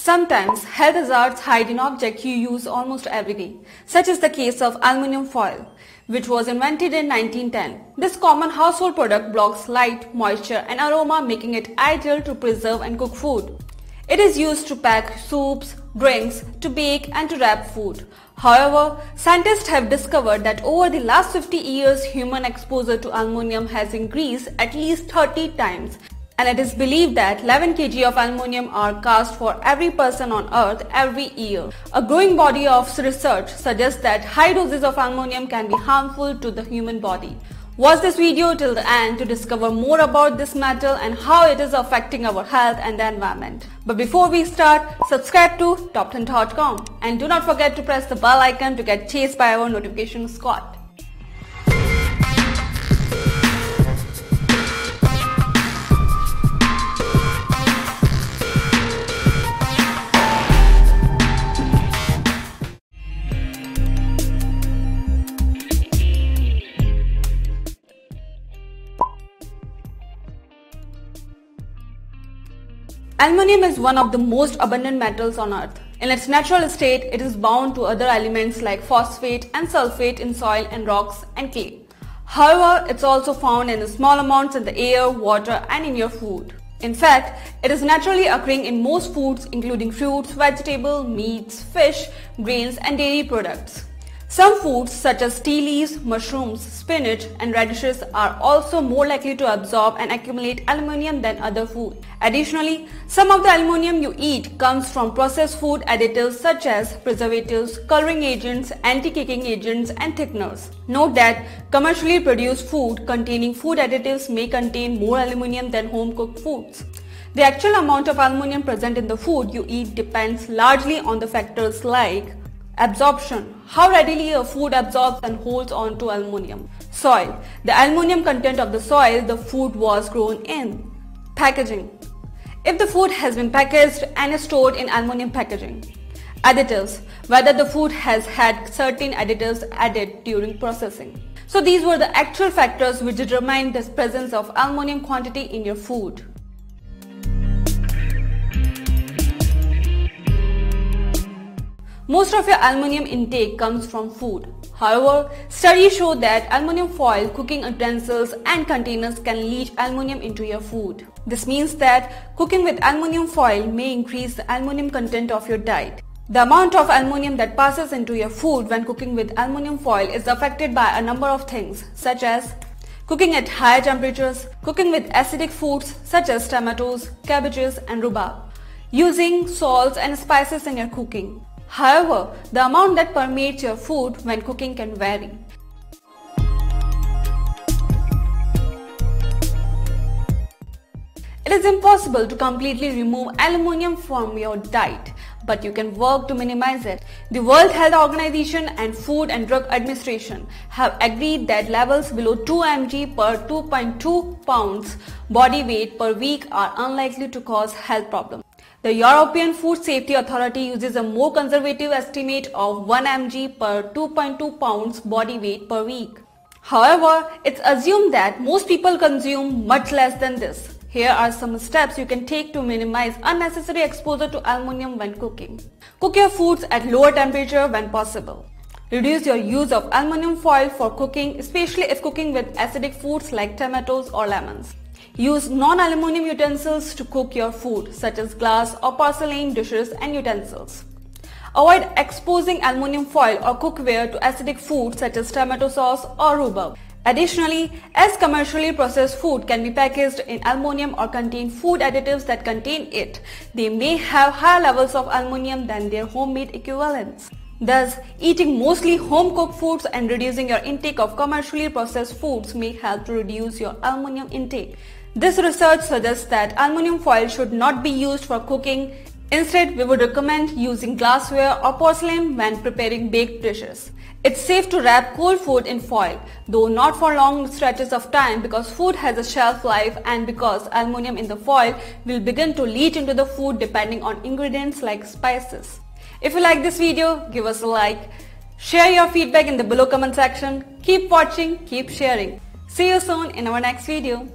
Sometimes health hazards hide in objects you use almost every day. Such is the case of aluminium foil, which was invented in 1910. This common household product blocks light, moisture and aroma making it ideal to preserve and cook food. It is used to pack soups, drinks, to bake and to wrap food. However, scientists have discovered that over the last 50 years human exposure to aluminium has increased at least 30 times and it is believed that 11 kg of aluminium are cast for every person on earth every year. A growing body of research suggests that high doses of aluminium can be harmful to the human body. Watch this video till the end to discover more about this metal and how it is affecting our health and the environment. But before we start, subscribe to top10.com and do not forget to press the bell icon to get chased by our notification squad. Aluminium is one of the most abundant metals on earth. In its natural state, it is bound to other elements like phosphate and sulfate in soil and rocks and clay. However, it's also found in small amounts in the air, water and in your food. In fact, it is naturally occurring in most foods including fruits, vegetables, meats, fish, grains and dairy products. Some foods such as tea leaves, mushrooms, spinach and radishes are also more likely to absorb and accumulate aluminium than other food. Additionally, some of the aluminium you eat comes from processed food additives such as preservatives, coloring agents, anti-caking agents and thickeners. Note that commercially produced food containing food additives may contain more aluminium than home-cooked foods. The actual amount of aluminium present in the food you eat depends largely on the factors like Absorption. How readily a food absorbs and holds on to aluminium. Soil. The aluminium content of the soil the food was grown in. Packaging. If the food has been packaged and is stored in aluminium packaging. Additives. Whether the food has had certain additives added during processing. So these were the actual factors which determine the presence of aluminium quantity in your food. Most of your aluminium intake comes from food. However, studies show that aluminium foil, cooking utensils and containers can leach aluminium into your food. This means that cooking with aluminium foil may increase the aluminium content of your diet. The amount of aluminium that passes into your food when cooking with aluminium foil is affected by a number of things such as cooking at higher temperatures, cooking with acidic foods such as tomatoes, cabbages and rhubarb, using salts and spices in your cooking, However, the amount that permeates your food when cooking can vary. It is impossible to completely remove aluminium from your diet, but you can work to minimize it. The World Health Organization and Food and Drug Administration have agreed that levels below 2 mg per 2.2 pounds body weight per week are unlikely to cause health problems. The European Food Safety Authority uses a more conservative estimate of 1 mg per 2.2 pounds body weight per week. However, it's assumed that most people consume much less than this. Here are some steps you can take to minimize unnecessary exposure to aluminium when cooking. Cook your foods at lower temperature when possible. Reduce your use of aluminium foil for cooking, especially if cooking with acidic foods like tomatoes or lemons. Use non-aluminum utensils to cook your food such as glass or porcelain dishes and utensils. Avoid exposing aluminum foil or cookware to acidic food such as tomato sauce or rhubarb. Additionally, as commercially processed food can be packaged in aluminum or contain food additives that contain it, they may have higher levels of aluminum than their homemade equivalents. Thus, eating mostly home-cooked foods and reducing your intake of commercially processed foods may help to reduce your aluminum intake. This research suggests that aluminium foil should not be used for cooking. Instead, we would recommend using glassware or porcelain when preparing baked dishes. It's safe to wrap cold food in foil, though not for long stretches of time because food has a shelf life and because aluminium in the foil will begin to leach into the food depending on ingredients like spices. If you like this video, give us a like. Share your feedback in the below comment section. Keep watching, keep sharing. See you soon in our next video.